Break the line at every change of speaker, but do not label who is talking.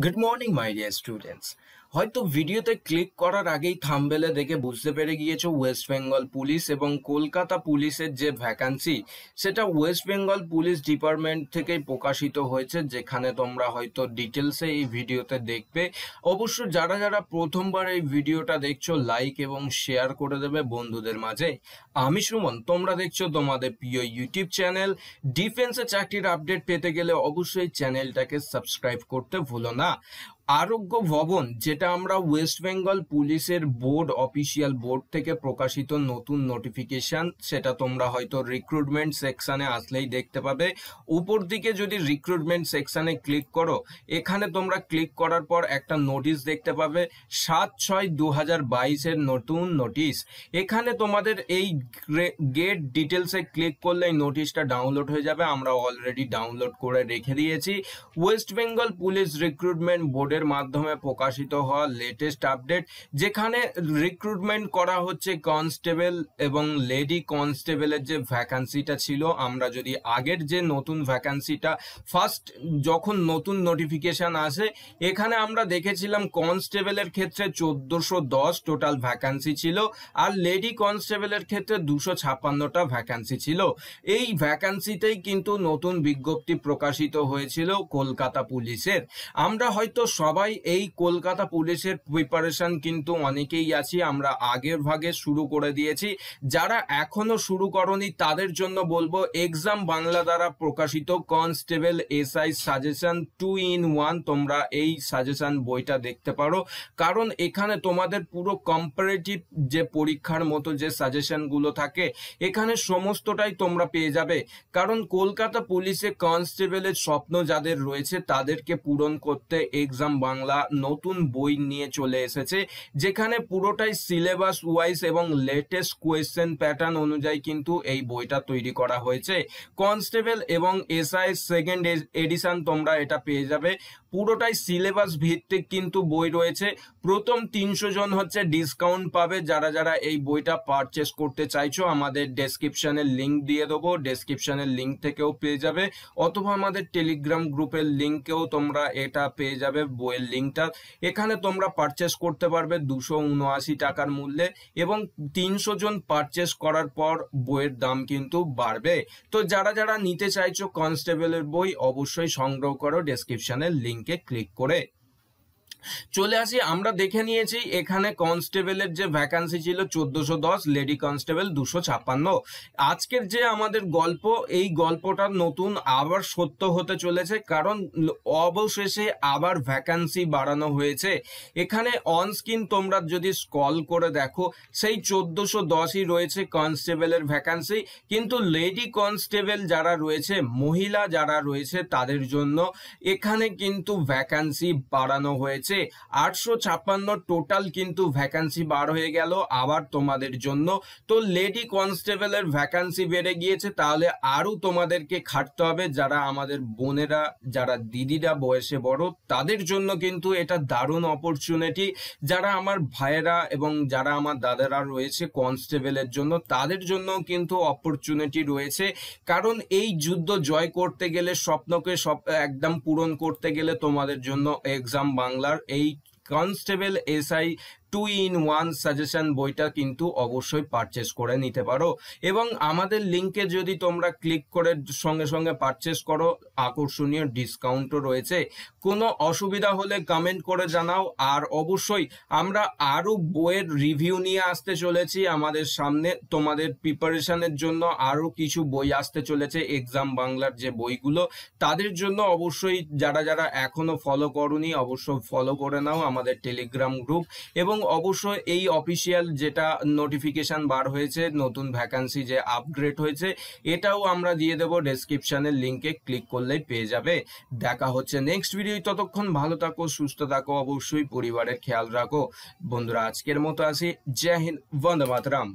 Good morning, my dear students. হয়তো ভিডিওতে click করার আগেই থাম্বেলে দেখে বুঝতে পেরে গিয়েছো ওয়েস্ট বেঙ্গল পুলিশ এবং কলকাতা পুলিশের যে ভ্যাকান্সি সেটা ওয়েস্ট বেঙ্গল পুলিশ ডিপার্টমেন্ট থেকেই প্রকাশিত হয়েছে, যেখানে তোমরা হয়তো ডিটেলসে এই ভিডিওতে দেখবে। অবশ্য যারা যারা প্রথমবার এই ভিডিওটা দেখছ লাইক এবং শেয়ার করে দেবে বন্ধুদের মাঝে। আমি সুমন, তোমরা দেখছ তোমাদের প্রিয় ইউটিউব চ্যানেল ডিফেন্সে চাকরির আপডেট পেতে গেলে অবশ্যই চ্যানেলটাকে সাবস্ক্রাইব করতে ভুলো না। আরোগ্য ভবন, যেটা আমরা ওয়েস্ট বেঙ্গল পুলিশের বোর্ড অফিসিয়াল বোর্ড থেকে প্রকাশিত নতুন নোটিফিকেশন সেটা তোমরা হয়তো রিক্রুটমেন্ট সেকশনে আসলেই দেখতে পাবে। উপর দিকে যদি রিক্রুটমেন্ট সেকশনে ক্লিক করো, এখানে তোমরা ক্লিক করার পর একটা নোটিশ দেখতে পাবে, সাত ছয় দু হাজার বাইশের নতুন নোটিশ এখানে তোমাদের এই গেট ডিটেলসে ক্লিক করলে এই নোটিশটা ডাউনলোড হয়ে যাবে, আমরা অলরেডি ডাউনলোড করে রেখে দিয়েছি। ওয়েস্ট বেঙ্গল পুলিশ রিক্রুটমেন্ট বোর্ডের মাধ্যমে প্রকাশিত হওয়া লেটেস্ট আপডেট যেখানে রিক্রুটমেন্ট করা হচ্ছে কনস্টেবল এবং লেডি কনস্টেবলের যে ভ্যাকান্সিটা ছিল। আমরা যদি আগের যে নতুন ভ্যাকান্সিটা ফার্স্ট যখন নতুন নোটিফিকেশন আসে, এখানে আমরা দেখেছিলাম কনস্টেবলের ক্ষেত্রে চোদ্দশো দশ টোটাল ভ্যাকান্সি ছিল আর লেডি কনস্টেবলের ক্ষেত্রে দুশো ছাপ্পান্নটা ভ্যাকান্সি ছিল। এই ভ্যাকান্সিতেই কিন্তু নতুন বিজ্ঞপ্তি প্রকাশিত হয়েছিল কলকাতা পুলিশের। আমরা হয়তো সবাই এই কলকাতা পুলিশের প্রিপারেশন কিন্তু অনেকেই আছি, আমরা আগের ভাগে শুরু করে দিয়েছি। যারা এখনও শুরু করনি, তাদের জন্য বলব এক্সাম বাংলা দ্বারা প্রকাশিত constable SI suggestion two in one তোমরা এই সাজেশন বইটা দেখতে পারো। কারণ এখানে তোমাদের পুরো কম্পারেটিভ যে পরীক্ষার মতো যে সাজেশনগুলো থাকে, এখানে সমস্তটাই তোমরা পেয়ে যাবে। কারণ কলকাতা পুলিশে কনস্টেবলের স্বপ্ন যাদের রয়েছে, তাদেরকে পূরণ করতে এক্সাম বাংলা নতুন বই নিয়ে চলে এসেছে, যেখানে পুরোটাই সিলেবাস ওয়াইজ এবং লেটেস্ট কোয়েশ্চেন প্যাটার্ন অনুযায়ী কিন্তু এই বইটা তৈরি করা হয়েছে। কনস্টেবল এবং এসআই সেকেন্ড এডিশন তোমরা এটা পেয়ে যাবে। পুরোটাই সিলেবাস ভিত্তিক কিন্তু বই রয়েছে। প্রথম তিনশো জন হচ্ছে ডিসকাউন্ট পাবে। যারা যারা এই বইটা পারচেস করতে চাইছো, আমাদের ডেসক্রিপশনের লিঙ্ক দিয়ে দেবো। ডেসক্রিপশনের লিঙ্ক থেকেও পেয়ে যাবে। অথবা আমাদের টেলিগ্রাম গ্রুপের লিঙ্কেও তোমরা এটা পেয়ে যাবে। বইয়ের লিঙ্কটা এখানে তোমরা পারচেস করতে পারবে দুশো উনআশি টাকার মূল্যে এবং তিনশো জন পারচেস করার পর বইয়ের দাম কিন্তু বাড়বে। তো যারা যারা নিতে চাইছো কনস্টেবলের বই, অবশ্যই সংগ্রহ করো ডেসক্রিপশনের লিঙ্কে ক্লিক করে। চলে আসি, আমরা দেখে নিয়েছি, এখানে কনস্টেবলের যে ভ্যাকান্সি ছিল চোদ্দশো দশ লেডি কনস্টেবল দুশো ছাপ্পান্ন। আজকের যে আমাদের গল্প, এই গল্পটা নতুন আবার সত্য হতে চলেছে, কারণ অবশেষে আবার ভ্যাকান্সি বাড়ানো হয়েছে। এখানে অন স্ক্রিন তোমরা যদি স্কল করে দেখো, সেই চোদ্দশো দশই রয়েছে কনস্টেবলের ভ্যাকান্সি কিন্তু লেডি কনস্টেবল যারা রয়েছে, মহিলা যারা রয়েছে তাদের জন্য এখানে কিন্তু ভ্যাকান্সি বাড়ানো হয়েছে। হচ্ছে আটশো ছাপ্পান্ন টোটাল কিন্তু ভ্যাকান্সি বার হয়ে গেল। আবার তোমাদের জন্য। তো লেডি কনস্টেবলের ভ্যাকান্সি বেড়ে গিয়েছে। তাহলে আরও তোমাদেরকে খাটতে হবে। যারা আমাদের বোনেরা, যারা দিদিরা বয়সে বড়, তাদের জন্য কিন্তু এটা দারুণ অপরচুনিটি যারা আমার ভাইয়েরা এবং যারা আমার দাদারা রয়েছে কনস্টেবলের জন্য, তাদের জন্য কিন্তু অপরচুনিটি রয়েছে। কারণ এই যুদ্ধ জয় করতে গেলে স্বপ্নকে সব, একদম পূরণ করতে গেলে তোমাদের জন্য এক্সাম বাংলার এই constable SI two in one suggestion বইটা কিন্তু অবশ্যই পারচেস করে নিতে পারো। এবং আমাদের লিঙ্কে যদি তোমরা ক্লিক করে সঙ্গে সঙ্গে পারচেস করো, আকর্ষণীয় ডিসকাউন্টও রয়েছে। কোনো অসুবিধা হলে কমেন্ট করে জানাও। আর অবশ্যই আমরা আরও বইয়ের রিভিউ নিয়ে আসতে চলেছি আমাদের সামনে। তোমাদের প্রিপারেশনের জন্য আরও কিছু বই আসতে চলেছে এক্সাম বাংলার যে বইগুলো। তাদের জন্য অবশ্যই যারা যারা এখনও ফলো করনি, অবশ্যই ফলো করে নাও আমাদের টেলিগ্রাম গ্রুপ এবং অবশ্যই এই অফিসিয়াল যেটা নোটিফিকেশন বার হয়েছে, নতুন ভ্যাকান্সি যে আপগ্রেড হয়েছে, এটাও আমরা দিয়ে দেবো ডেসক্রিপশানের লিঙ্কে ক্লিক করলেই পেয়ে যাবে। দেখা হচ্ছে নেক্সট ভিডিও ততক্ষণ ভালো থাকো, সুস্থ থাকো, অবশ্যই পরিবারের খেয়াল রাখো। বন্ধুরা, আজকের মতো আসি। জয় হিন্দ, বন্দে মাতরাম।